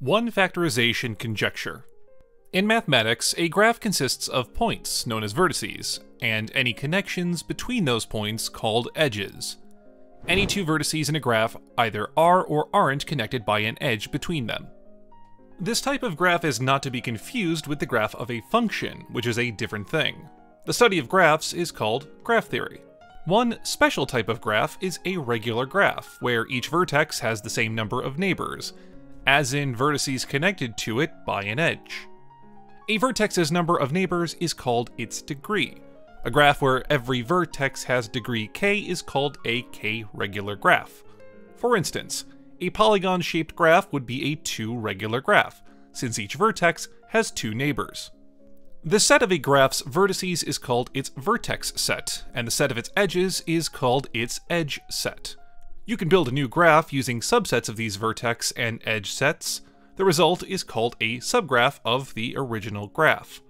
One factorization conjecture. In mathematics, a graph consists of points, known as vertices, and any connections between those points called edges. Any two vertices in a graph either are or aren't connected by an edge between them. This type of graph is not to be confused with the graph of a function, which is a different thing. The study of graphs is called graph theory. One special type of graph is a regular graph, where each vertex has the same number of neighbors, as in vertices connected to it by an edge. A vertex's number of neighbors is called its degree. A graph where every vertex has degree k is called a k-regular graph. For instance, a polygon-shaped graph would be a two-regular graph, since each vertex has two neighbors. The set of a graph's vertices is called its vertex set, and the set of its edges is called its edge set. You can build a new graph using subsets of these vertex and edge sets. The result is called a subgraph of the original graph.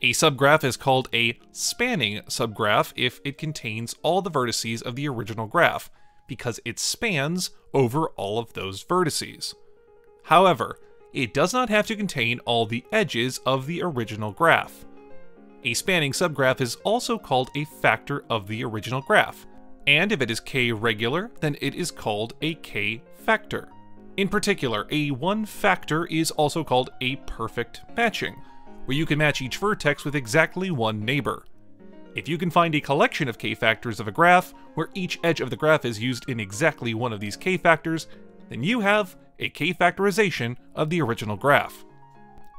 A subgraph is called a spanning subgraph if it contains all the vertices of the original graph, because it spans over all of those vertices. However, it does not have to contain all the edges of the original graph. A spanning subgraph is also called a factor of the original graph, and if it is k-regular, then it is called a k-factor. In particular, a one factor is also called a perfect matching, where you can match each vertex with exactly one neighbor. If you can find a collection of k-factors of a graph, where each edge of the graph is used in exactly one of these k-factors, then you have a k-factorization of the original graph.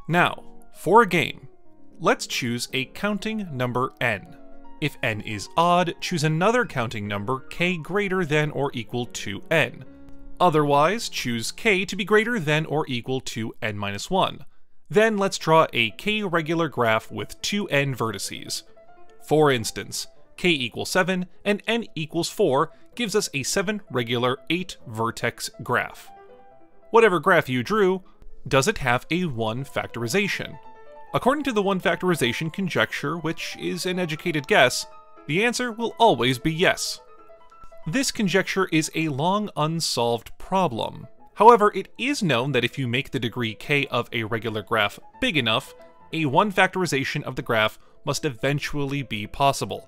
Now, for a game, let's choose a counting number n. If n is odd, choose another counting number k greater than or equal to n. Otherwise, choose k to be greater than or equal to n minus 1. Then let's draw a k-regular graph with two n vertices. For instance, k equals 7 and n equals 4 gives us a 7 regular 8 vertex graph. Whatever graph you drew, does it have a 1 factorization? According to the 1 factorization conjecture, which is an educated guess, the answer will always be yes. This conjecture is a long unsolved problem. However, it is known that if you make the degree k of a regular graph big enough, a 1 factorization of the graph must eventually be possible.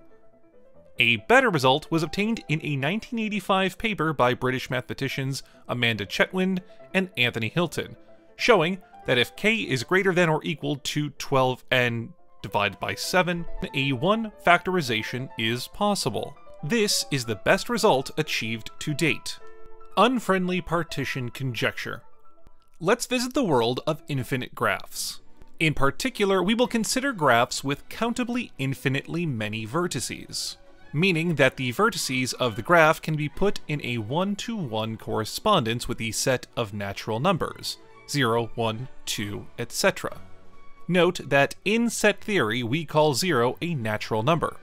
A better result was obtained in a 1985 paper by British mathematicians Amanda Chetwynd and Anthony Hilton, showing that if k is greater than or equal to 12n divided by 7, a 1 factorization is possible. This is the best result achieved to date. Unfriendly partition conjecture. Let's visit the world of infinite graphs. In particular, we will consider graphs with countably infinitely many vertices meaning that the vertices of the graph can be put in a one-to-one -one correspondence with the set of natural numbers, 0, 1, 2, etc. Note that in set theory we call 0 a natural number.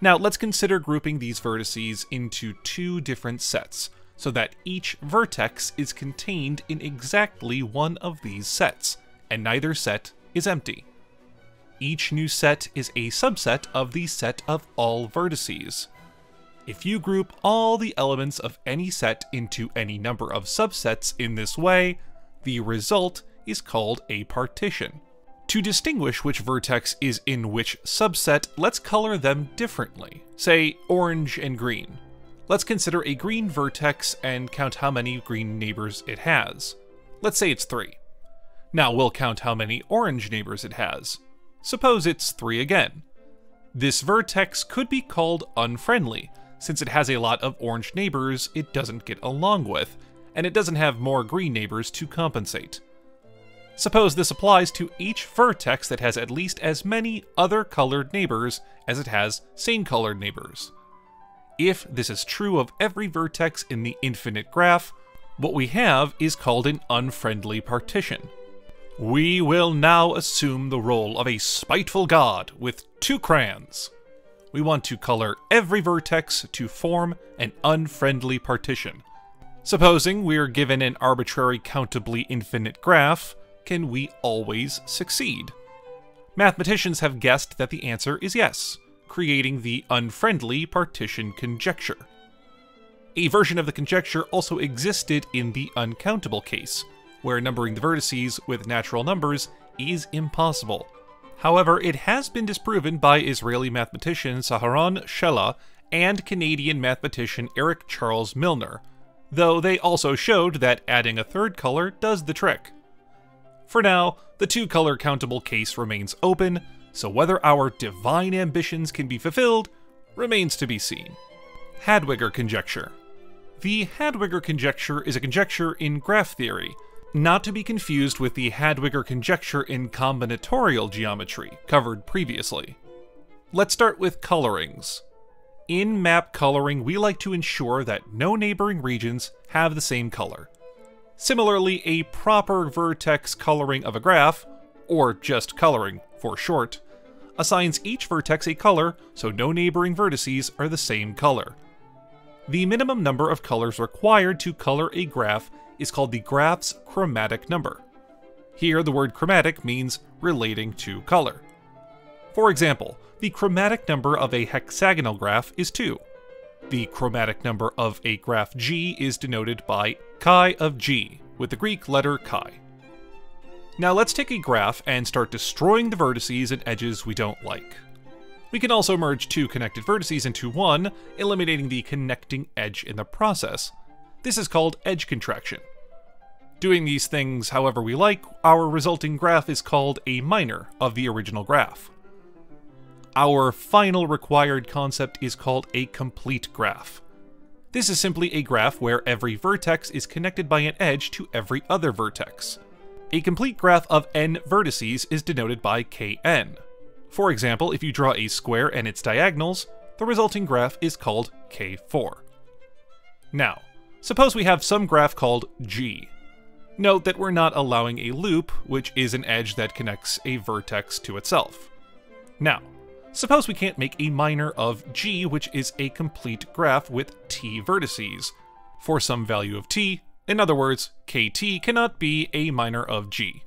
Now let's consider grouping these vertices into two different sets, so that each vertex is contained in exactly one of these sets, and neither set is empty. Each new set is a subset of the set of all vertices. If you group all the elements of any set into any number of subsets in this way, the result is called a partition. To distinguish which vertex is in which subset, let's color them differently, say orange and green. Let's consider a green vertex and count how many green neighbors it has. Let's say it's 3. Now we'll count how many orange neighbors it has. Suppose it's 3 again. This vertex could be called unfriendly, since it has a lot of orange neighbors it doesn't get along with, and it doesn't have more green neighbors to compensate. Suppose this applies to each vertex that has at least as many other colored neighbors as it has same colored neighbors. If this is true of every vertex in the infinite graph, what we have is called an unfriendly partition. We will now assume the role of a spiteful god with two crayons. We want to color every vertex to form an unfriendly partition. Supposing we are given an arbitrary countably infinite graph, can we always succeed? Mathematicians have guessed that the answer is yes, creating the unfriendly partition conjecture. A version of the conjecture also existed in the uncountable case, where numbering the vertices with natural numbers is impossible. However, it has been disproven by Israeli mathematician Saharon Shelah and Canadian mathematician Eric Charles Milner, though they also showed that adding a third color does the trick. For now, the two color countable case remains open, so whether our divine ambitions can be fulfilled remains to be seen. Hadwiger conjecture. The Hadwiger conjecture is a conjecture in graph theory, not to be confused with the Hadwiger conjecture in combinatorial geometry, covered previously. Let's start with colorings. In map coloring, we like to ensure that no neighboring regions have the same color. Similarly, a proper vertex coloring of a graph, or just coloring for short, assigns each vertex a color so no neighboring vertices are the same color. The minimum number of colors required to color a graph is called the graph's chromatic number. Here, the word chromatic means relating to color. For example, the chromatic number of a hexagonal graph is 2. The chromatic number of a graph G is denoted by chi of G, with the Greek letter chi. Now let's take a graph and start destroying the vertices and edges we don't like. We can also merge two connected vertices into one, eliminating the connecting edge in the process. This is called edge contraction. Doing these things however we like, our resulting graph is called a minor of the original graph. Our final required concept is called a complete graph. This is simply a graph where every vertex is connected by an edge to every other vertex. A complete graph of n vertices is denoted by kn. For example, if you draw a square and its diagonals, the resulting graph is called k4. Now, suppose we have some graph called g. Note that we're not allowing a loop, which is an edge that connects a vertex to itself. Now, Suppose we can't make a minor of g, which is a complete graph with t vertices, for some value of t, in other words, kt cannot be a minor of g.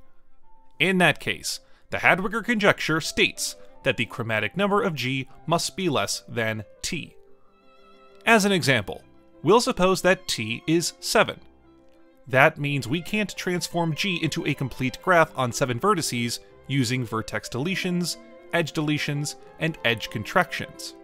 In that case, the Hadwiger conjecture states that the chromatic number of g must be less than t. As an example, we'll suppose that t is 7. That means we can't transform g into a complete graph on 7 vertices using vertex deletions edge deletions, and edge contractions.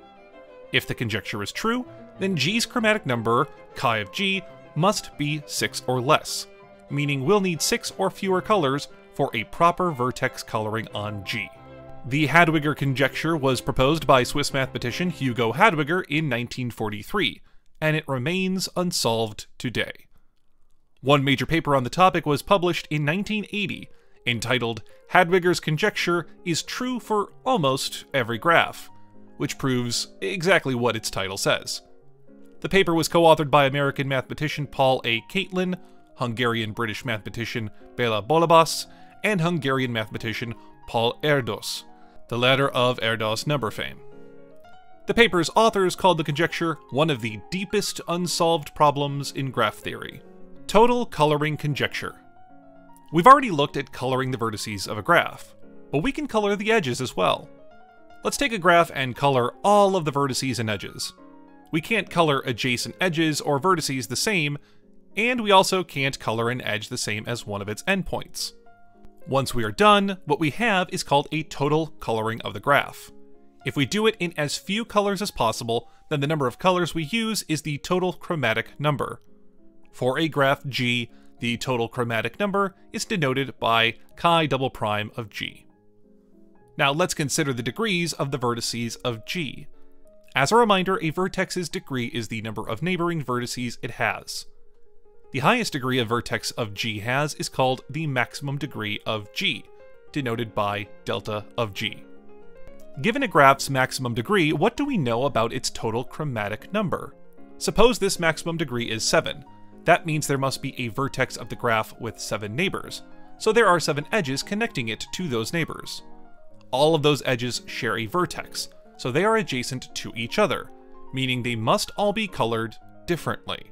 If the conjecture is true, then g's chromatic number, chi of g, must be 6 or less, meaning we'll need 6 or fewer colors for a proper vertex coloring on g. The Hadwiger conjecture was proposed by Swiss mathematician Hugo Hadwiger in 1943, and it remains unsolved today. One major paper on the topic was published in 1980 entitled Hadwiger's Conjecture is True for Almost Every Graph, which proves exactly what its title says. The paper was co authored by American mathematician Paul A. Catlin, Hungarian British mathematician Bela Bollobás, and Hungarian mathematician Paul Erdos, the latter of Erdos number fame. The paper's authors called the conjecture one of the deepest unsolved problems in graph theory. Total coloring conjecture. We've already looked at coloring the vertices of a graph, but we can color the edges as well. Let's take a graph and color all of the vertices and edges. We can't color adjacent edges or vertices the same, and we also can't color an edge the same as one of its endpoints. Once we are done, what we have is called a total coloring of the graph. If we do it in as few colors as possible, then the number of colors we use is the total chromatic number. For a graph G, the total chromatic number is denoted by chi double prime of G. Now let's consider the degrees of the vertices of G. As a reminder, a vertex's degree is the number of neighboring vertices it has. The highest degree a vertex of G has is called the maximum degree of G, denoted by delta of G. Given a graph's maximum degree, what do we know about its total chromatic number? Suppose this maximum degree is 7, that means there must be a vertex of the graph with 7 neighbors, so there are 7 edges connecting it to those neighbors. All of those edges share a vertex, so they are adjacent to each other, meaning they must all be colored differently.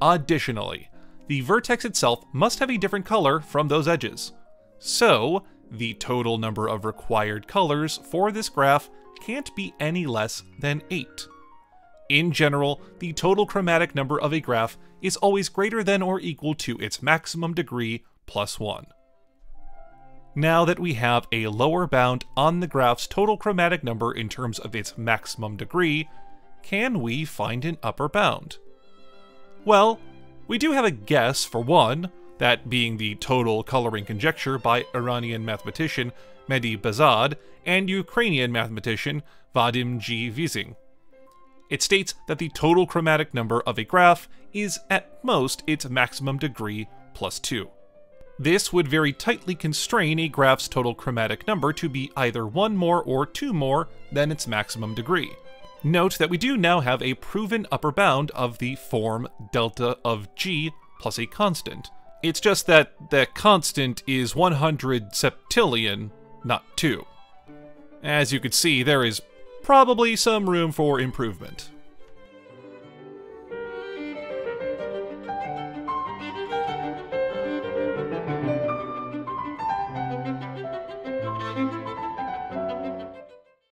Additionally, the vertex itself must have a different color from those edges. So, the total number of required colors for this graph can't be any less than 8. In general, the total chromatic number of a graph is always greater than or equal to its maximum degree plus 1. Now that we have a lower bound on the graph's total chromatic number in terms of its maximum degree, can we find an upper bound? Well, we do have a guess for one, that being the total coloring conjecture by Iranian mathematician Mehdi Behzad and Ukrainian mathematician Vadim G. Vizing. It states that the total chromatic number of a graph is at most its maximum degree plus 2. This would very tightly constrain a graph's total chromatic number to be either one more or two more than its maximum degree. Note that we do now have a proven upper bound of the form delta of g plus a constant. It's just that the constant is 100 septillion, not 2. As you can see, there is probably some room for improvement.